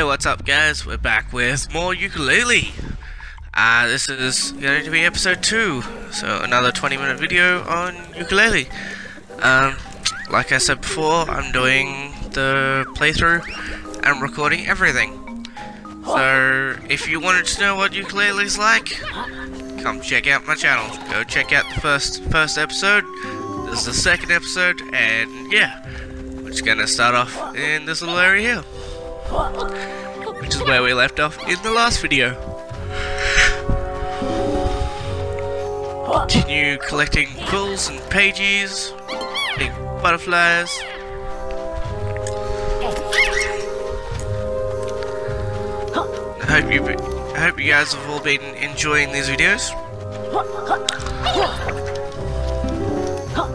Hey, what's up, guys? We're back with more Yooka-Laylee. Uh, this is going to be episode 2, so another 20 minute video on Yooka-Laylee. Um, like I said before, I'm doing the playthrough and recording everything. So, if you wanted to know what Yooka-Laylee's like, come check out my channel. Go check out the first first episode. This is the second episode, and yeah, we're just gonna start off in this little area here which is where we left off in the last video. Continue collecting quills and pages, big butterflies. I hope you, I hope you guys have all been enjoying these videos.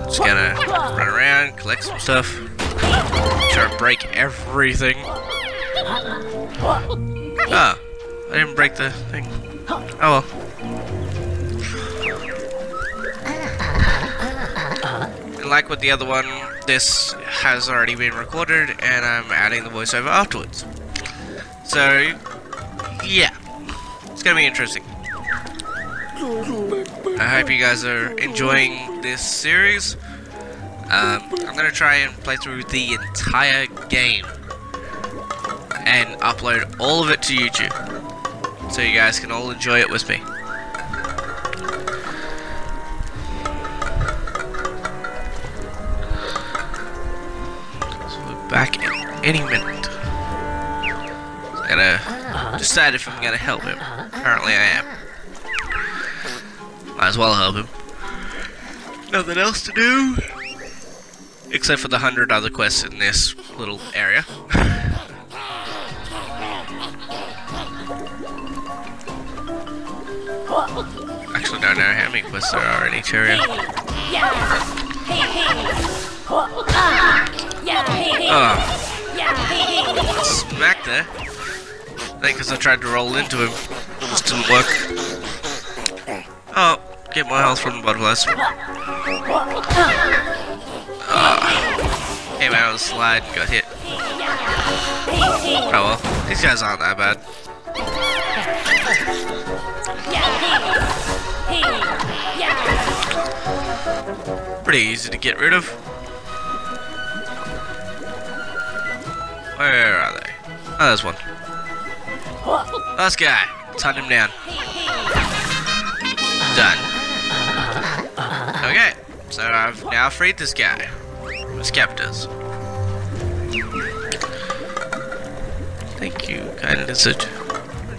Just gonna run around, collect some stuff, try to break everything. Ah, I didn't break the thing. Oh well. And like with the other one, this has already been recorded and I'm adding the voiceover afterwards. So, yeah. It's gonna be interesting. I hope you guys are enjoying this series. Um, I'm gonna try and play through the entire game and upload all of it to YouTube so you guys can all enjoy it with me. So we're back in any minute. So I gotta uh-huh. decide if I'm gonna help him. Apparently I am. Might as well help him. Nothing else to do. Except for the hundred other quests in this little area. Actually don't know how many quests there are in each area. Oh. Smack there. I think because I tried to roll into him. Just didn't work. Oh, get my health from the butterflies. Oh. Came out of the slide and got hit. Oh well, these guys aren't that bad. Pretty easy to get rid of. Where are they? Oh, there's one. Oh, Last guy. Let's him down. Done. Okay, so I've now freed this guy. His captors. Thank you, kind lizard.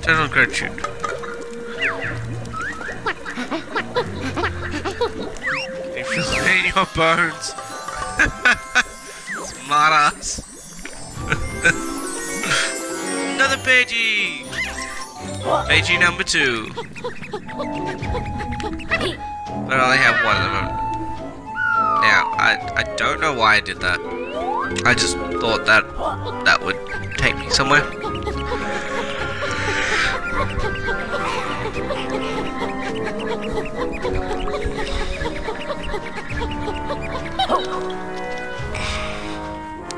Eternal gratitude. You feel pain in your bones. Smart ass. Another pagie! Pagie number two. But I only have one of them. Now, I, I don't know why I did that. I just thought that that would take me somewhere.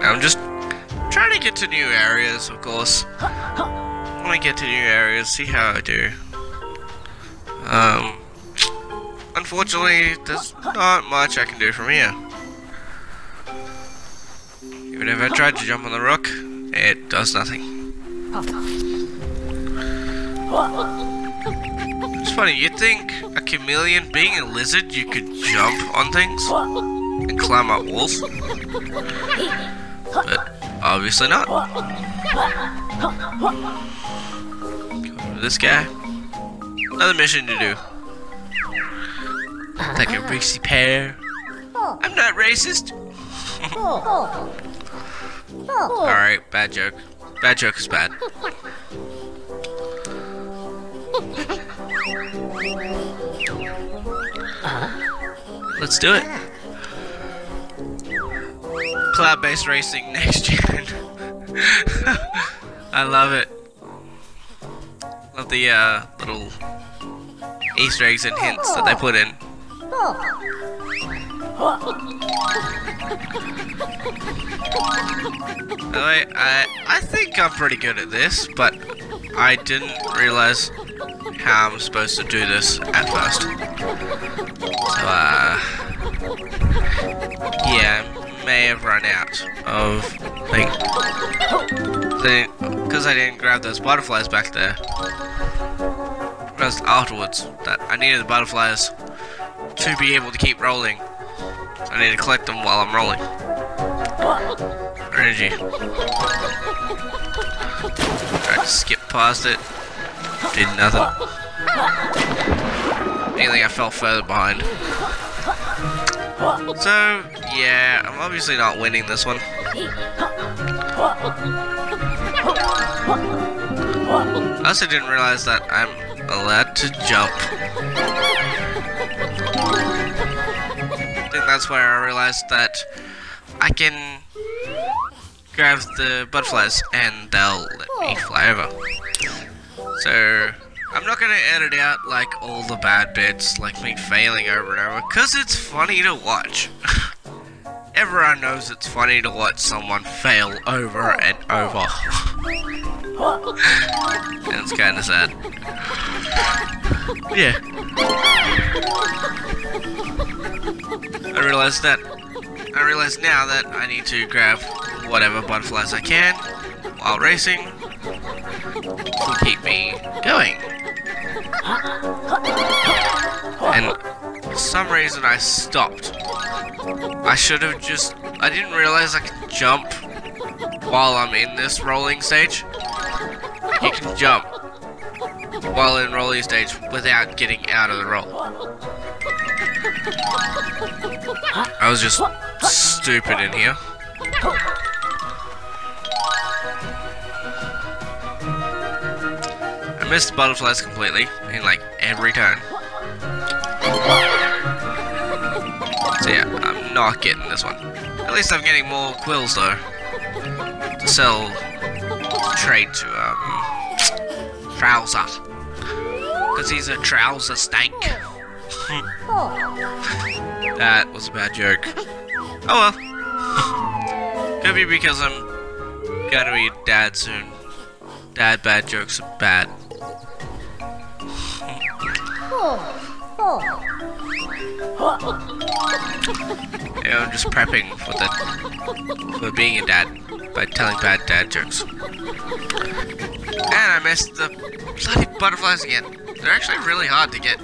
I'm just trying to get to new areas, of course. I get to new areas, see how I do. Um, unfortunately, there's not much I can do from here. Even if I tried to jump on the rock, it does nothing. It's funny, you'd think a chameleon being a lizard, you could jump on things and climb up walls. But obviously not. This guy. Another mission to do. Like a racy pair. I'm not racist. Alright, bad joke. Bad joke is bad. Let's do it. Cloud-based racing next gen. I love it. Love the uh, little Easter eggs and hints that they put in. Anyway, I, I think I'm pretty good at this, but I didn't realize how I'm supposed to do this at first. So, uh, yeah, may have run out of thing. Because I didn't grab those butterflies back there. Realized afterwards that I needed the butterflies to be able to keep rolling. I need to collect them while I'm rolling. Energy. Try to skip past it. Did nothing. Anything I fell further behind. So, yeah, I'm obviously not winning this one. I also didn't realize that I'm allowed to jump. I think that's where I realized that I can grab the butterflies and they'll let me fly over. So, I'm not gonna edit out like all the bad bits, like me failing over and over, cause it's funny to watch. Everyone knows it's funny to watch someone fail over and over. and it's kinda sad. Yeah. I realized that I realize now that I need to grab whatever butterflies I can while racing to keep me going. And for some reason I stopped. I should have just... I didn't realize I could jump while I'm in this rolling stage. You can jump while in rolling stage without getting out of the roll. I was just stupid in here. I missed butterflies completely in like every turn. So yeah, I'm not getting this one. At least I'm getting more quills though. To sell, to trade to, um, Trowzer. Because he's a trouser stank. that was a bad joke. Oh well. Could be because I'm gonna be dad soon. Dad bad jokes are bad. Yeah, I'm just prepping for the for being a dad by telling bad dad jokes. And I missed the bloody butterflies again. They're actually really hard to get.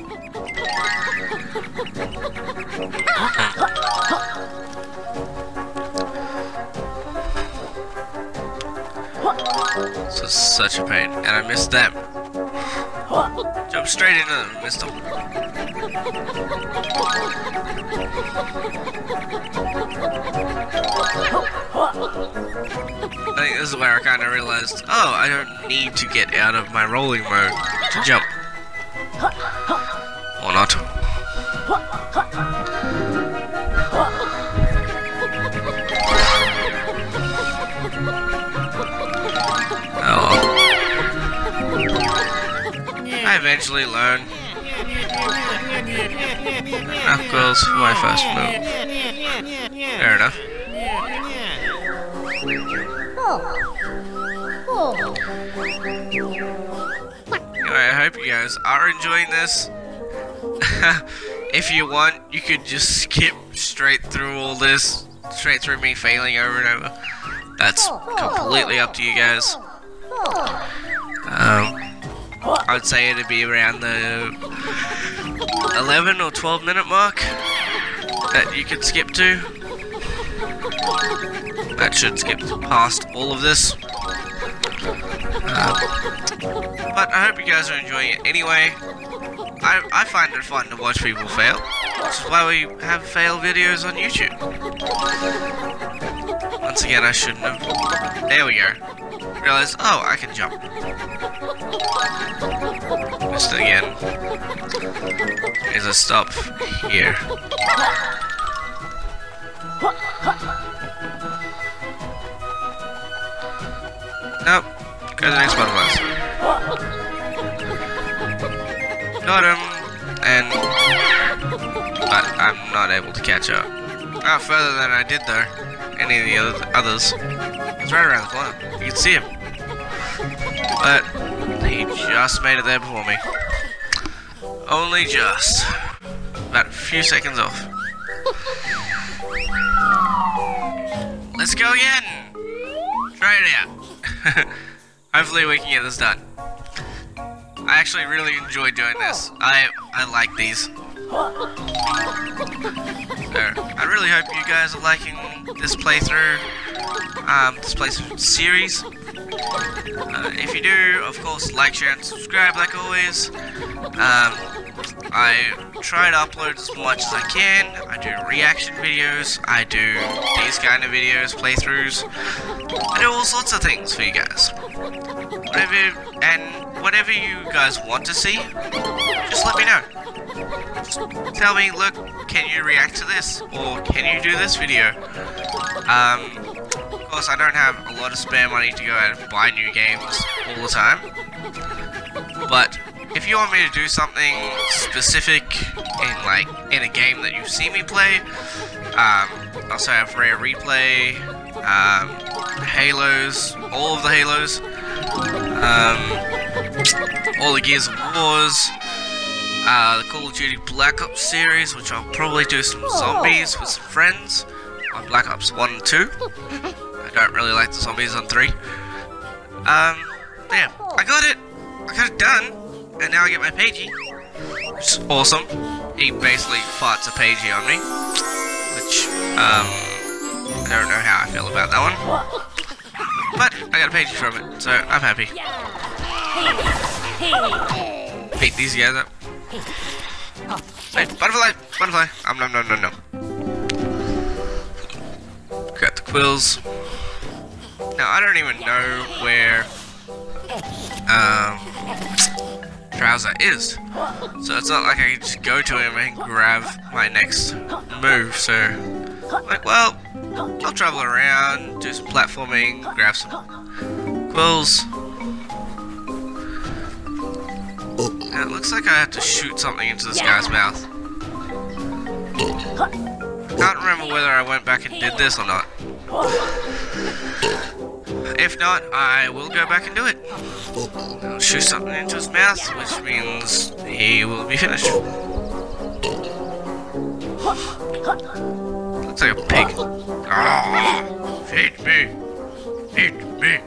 Is such a pain, and I missed them. Jump straight into them, missed them. I think this is where I kind of realized, oh, I don't need to get out of my rolling mode to jump. Eventually learned. Knuckles for my first move. Fair enough. Anyway, I hope you guys are enjoying this. if you want, you could just skip straight through all this, straight through me failing over and over. That's completely up to you guys. Um, I'd say it'd be around the 11 or 12 minute mark that you could skip to. That should skip past all of this. Um, but I hope you guys are enjoying it anyway. I, I find it fun to watch people fail. Which is why we have fail videos on YouTube. Once again, I shouldn't have. There we go. Realized, oh, I can jump. Missed again. Is a stop here. Nope. Go to the next butterflies. Got him. And... But I'm not able to catch up. Not further than I did though. any of the other others. He's right around the corner. You can see him. But he just made it there before me. Only just. About a few seconds off. Let's go again! Try it out. Hopefully we can get this done. I actually really enjoy doing this. I I like these. I really hope you guys are liking this playthrough, um, this playthrough series. Uh, if you do, of course, like, share, and subscribe like always. Um, I try to upload as much as I can. I do reaction videos. I do these kind of videos, playthroughs. I do all sorts of things for you guys. Whatever, and whatever you guys want to see, just let me know. Just tell me, look, can you react to this? Or can you do this video? Um, course, I don't have a lot of spare money to go out and buy new games all the time. But if you want me to do something specific in like in a game that you've seen me play, um, also have Rare Replay, um, Halos, all of the Halos, um, all the Gears of Wars, uh, the Call of Duty Black Ops series, which I'll probably do some zombies with some friends on Black Ops 1 and 2. Don't really like the zombies on 3. Um, yeah, I got it. I got it done. And now I get my Pagie. Which is awesome. He basically farts a Pagie on me. Which, um, I don't know how I feel about that one. But I got a Pagie from it, so I'm happy. Beat these guys up. Hey, butterfly! Butterfly! Um, no, no, no, no. Got the quills. Now, I don't even know where, um, Trowzer is. So it's not like I can just go to him and grab my next move, so, like, well, I'll travel around, do some platforming, grab some quills. It looks like I have to shoot something into this guy's mouth. Can't remember whether I went back and did this or not. If not, I will go back and do it. I'll shoot something into his mouth, which means he will be finished. Looks like a pig. Ah, feed me. Feed me.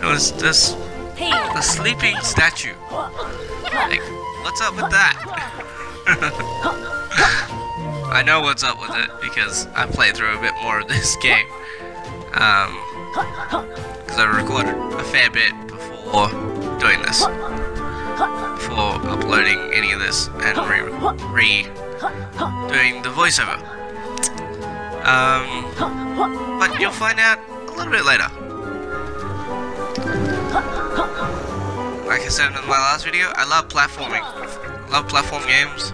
Notice this the sleeping statue. Like, what's up with that? I know what's up with it because I played through a bit more of this game. Um, because I recorded a fair bit before doing this, before uploading any of this and re, re doing the voiceover. Um, but you'll find out a little bit later. Like I said in my last video, I love platforming. Love platform games.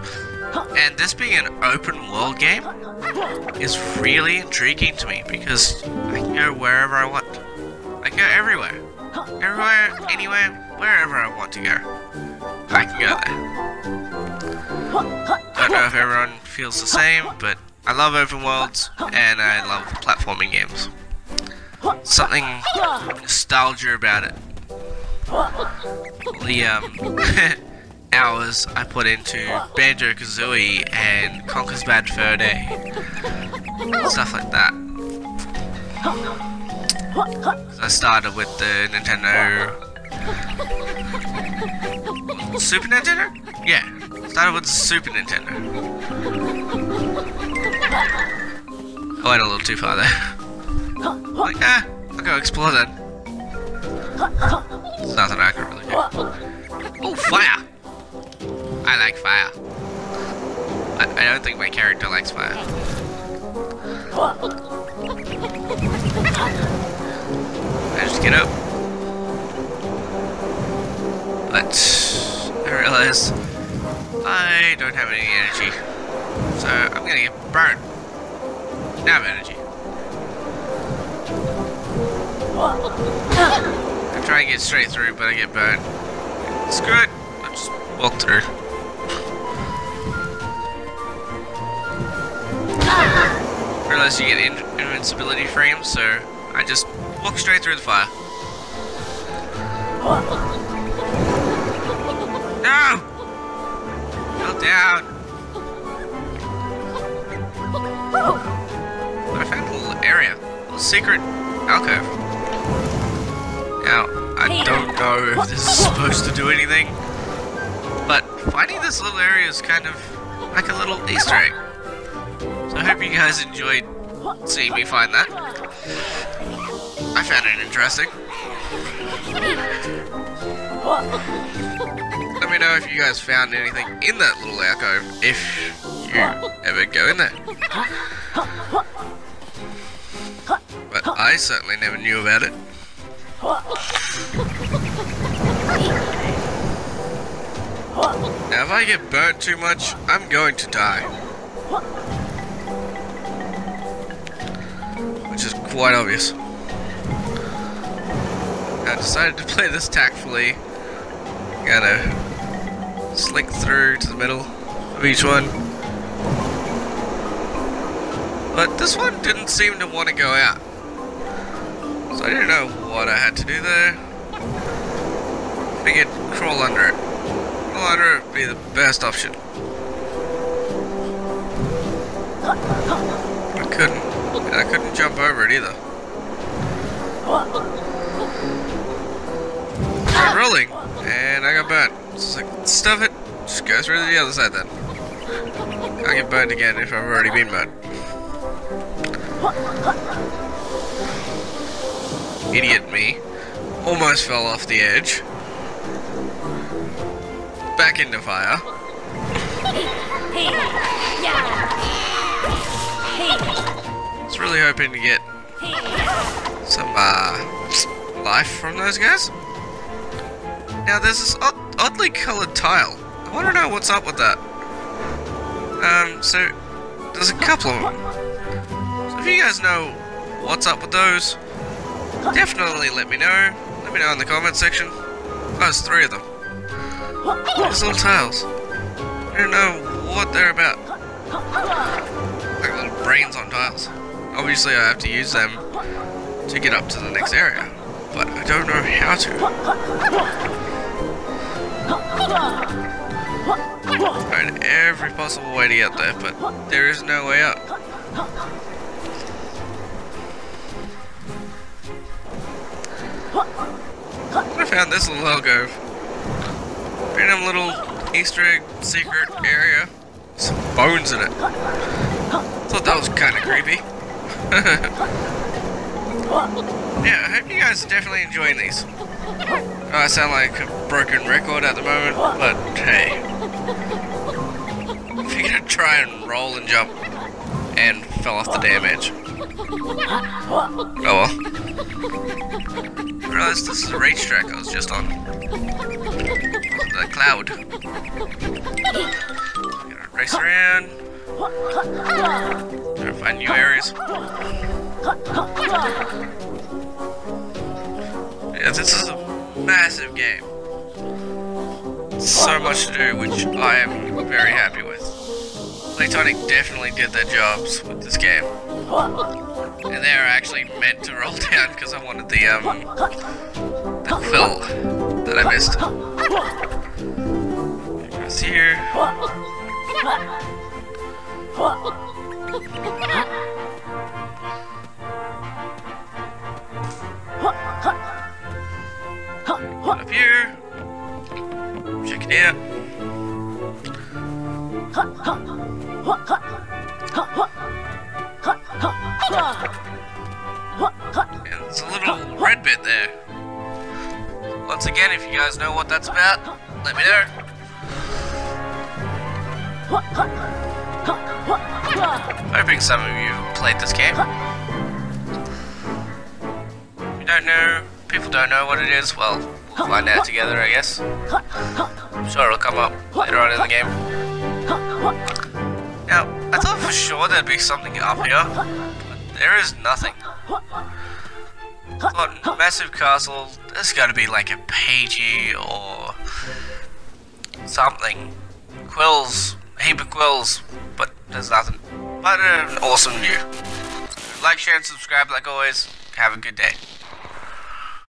And this being an open world game is really intriguing to me because I can go wherever I want. I can go everywhere. Everywhere, anywhere, wherever I want to go. I can go there. Don't know if everyone feels the same, but I love open worlds and I love platforming games. Something nostalgia about it. The um, hours I put into Banjo Kazooie and Conker's Bad Fur Day, stuff like that. I started with the Nintendo Super Nintendo? Yeah, started with the Super Nintendo. I went a little too far there. like, ah, I'll go explore then. There's nothing I can really do. Oh, fire! I like fire. I, I don't think my character likes fire. I just get up. But I realize I don't have any energy. So I'm gonna get burned. Now energy. I I try and get straight through, but I get burned. Screw it. I'll just walk through. Ah! Realize you get in invincibility frames, so I just walk straight through the fire. No! Go down! Oh! I found a little area, a little secret alcove. Now, I don't know if this is supposed to do anything, but finding this little area is kind of like a little Easter egg. So I hope you guys enjoyed seeing me find that. I found it interesting. Let me know if you guys found anything in that little alcove, if you ever go in there. But I certainly never knew about it. Now if I get burnt too much, I'm going to die. Which is quite obvious. I decided to play this tactfully. Gotta slink through to the middle of each one. But this one didn't seem to want to go out. So I didn't know what I had to do there. Figured crawl under it. Crawl under it would be the best option. I couldn't. And I couldn't jump over it either. I'm rolling, and I got burnt. It's like, stuff it, just go through the other side then. I'll get burned again if I've already been burnt. Idiot me. Almost fell off the edge. Back into fire. was really hoping to get some uh, life from those guys. Now there's this odd, oddly coloured tile. I want to know what's up with that. Um, so there's a couple of them. So if you guys know what's up with those, definitely let me know. Let me know in the comment section. Oh, three of them. These little tiles. I don't know what they're about. Like little brains on tiles. Obviously I have to use them to get up to the next area, but I don't know how to. I Tried every possible way to get there, but there is no way up. I found this little alcove. Random little Easter egg secret area. Some bones in it. Thought that was kind of creepy. yeah, I hope you guys are definitely enjoying these. Oh, I sound like a broken record at the moment, but hey. Figured I'd try and roll and jump, and fell off the damn edge. Oh well. I realized this is a racetrack I was just on. The cloud. Race around. To find new areas. Yeah, this is a massive game. So much to do, which I am very happy with. Playtonic definitely did their jobs with this game. And they are actually meant to roll down because I wanted the, um, the quill that I missed. Goes here. Up here. Check it out. Red bit there. Once again, if you guys know what that's about, let me know. Hoping some of you played this game. If you don't know, people don't know what it is, well, we'll find out together, I guess. I'm sure it'll come up later on in the game. Now, I thought for sure there'd be something up here, but there is nothing. Thought massive castle, there's gotta be like a Pagie or something. Quills, heap of quills, but there's nothing. But an awesome view. Like, share, and subscribe like always. Have a good day.